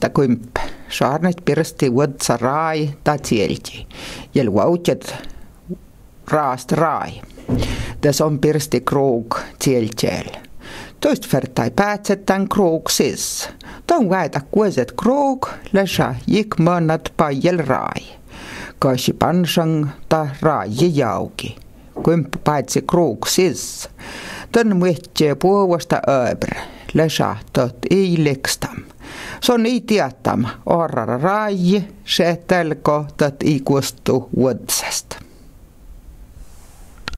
Ta kump, saarnit pirsti võtsa raai ta tsielti. Jel vautjad raast raai. Des on pirsti kruug tsieltjel. Toist vertai päätset tämän kruug sis. Ton väitä kuiset kruug, lesä jik mõnat pajel raai. Kaisi pansang ta raai jauki. Kump päätsi kruug sis. Tön muhtje puolesta öbre. Lesä tot ei lekstam. Så ni tiatama, orra raje, se telko, tat ikustu vuodisesta.